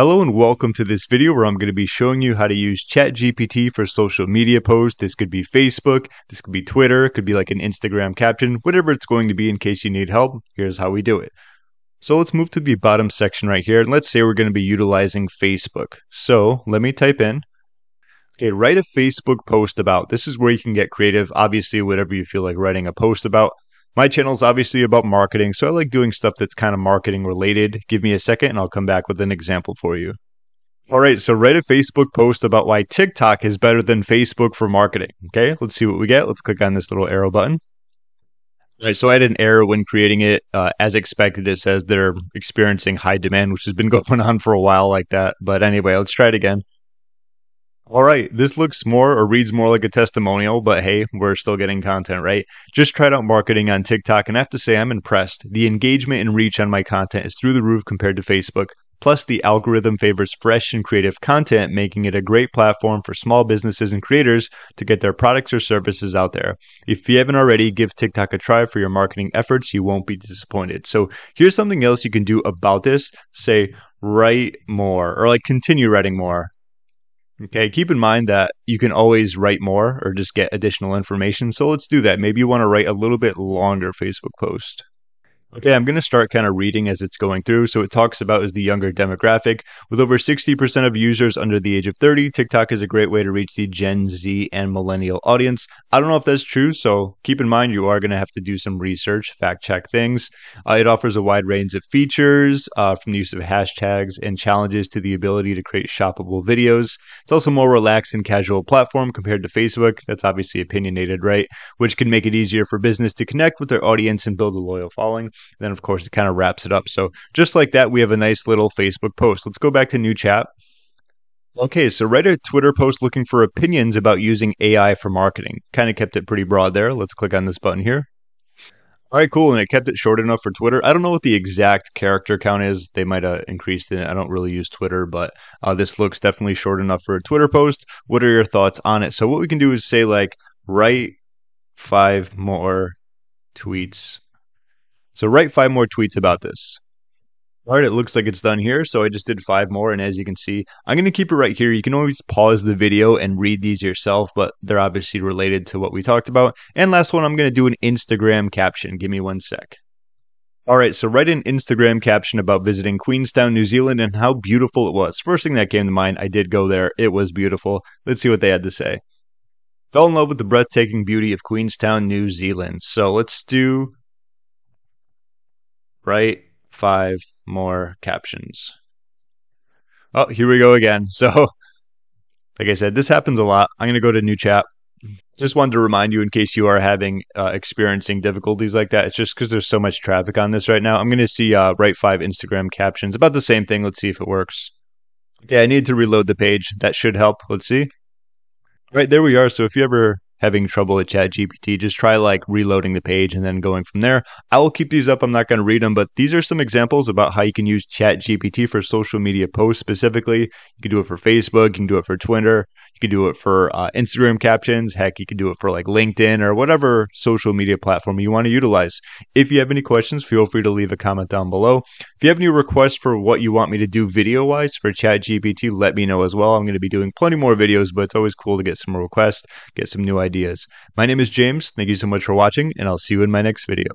Hello and welcome to this video where I'm going to be showing you how to use ChatGPT for social media posts. This could be Facebook, this could be Twitter, it could be like an Instagram caption, whatever it's going to be in case you need help. Here's how we do it. So let's move to the bottom section right here. And let's say we're going to be utilizing Facebook. So let me type in, okay, write a Facebook post about. This is where you can get creative. Obviously, whatever you feel like writing a post about. My channel is obviously about marketing, so I like doing stuff that's kind of marketing related. Give me a second and I'll come back with an example for you. All right, so write a Facebook post about why TikTok is better than Facebook for marketing. Okay, let's see what we get. Let's click on this little arrow button. All right, so I had an error when creating it. Uh, as expected, it says they're experiencing high demand, which has been going on for a while like that. But anyway, let's try it again. All right, this looks more or reads more like a testimonial, but hey, we're still getting content, right? Just tried out marketing on TikTok and I have to say I'm impressed. The engagement and reach on my content is through the roof compared to Facebook. Plus, the algorithm favors fresh and creative content, making it a great platform for small businesses and creators to get their products or services out there. If you haven't already, give TikTok a try for your marketing efforts. You won't be disappointed. So, here's something else you can do about this say, write more or like continue writing more. Okay, keep in mind that you can always write more or just get additional information. So let's do that. Maybe you want to write a little bit longer Facebook post. Okay, I'm going to start kind of reading as it's going through. So it talks about is the younger demographic. With over 60% of users under the age of 30, TikTok is a great way to reach the Gen Z and millennial audience. I don't know if that's true, so keep in mind you are going to have to do some research, fact check things. Uh, it offers a wide range of features uh, from the use of hashtags and challenges to the ability to create shoppable videos. It's also more relaxed and casual platform compared to Facebook. That's obviously opinionated, right? Which can make it easier for business to connect with their audience and build a loyal following. Then, of course, it kind of wraps it up. So, just like that, we have a nice little Facebook post. Let's go back to new chat. Okay, so write a Twitter post looking for opinions about using AI for marketing. Kind of kept it pretty broad there. Let's click on this button here. All right, cool. And it kept it short enough for Twitter. I don't know what the exact character count is. They might have increased it. I don't really use Twitter, but uh, this looks definitely short enough for a Twitter post. What are your thoughts on it? So, what we can do is say, like, write five more tweets so write five more tweets about this. All right, it looks like it's done here. So I just did five more. And as you can see, I'm going to keep it right here. You can always pause the video and read these yourself, but they're obviously related to what we talked about. And last one, I'm going to do an Instagram caption. Give me one sec. All right, so write an Instagram caption about visiting Queenstown, New Zealand, and how beautiful it was. First thing that came to mind, I did go there. It was beautiful. Let's see what they had to say. Fell in love with the breathtaking beauty of Queenstown, New Zealand. So let's do write five more captions. Oh, here we go again. So, like I said, this happens a lot. I'm going to go to new chat. Just wanted to remind you in case you are having uh, experiencing difficulties like that. It's just because there's so much traffic on this right now. I'm going to see uh, write five Instagram captions about the same thing. Let's see if it works. Okay, I need to reload the page. That should help. Let's see. Right, there we are. So if you ever having trouble with ChatGPT, just try like reloading the page and then going from there. I will keep these up. I'm not going to read them, but these are some examples about how you can use ChatGPT for social media posts specifically. You can do it for Facebook, you can do it for Twitter, you can do it for uh, Instagram captions. Heck, you can do it for like LinkedIn or whatever social media platform you want to utilize. If you have any questions, feel free to leave a comment down below. If you have any requests for what you want me to do video wise for ChatGPT, let me know as well. I'm going to be doing plenty more videos, but it's always cool to get some requests, get some new ideas. My name is James. Thank you so much for watching, and I'll see you in my next video.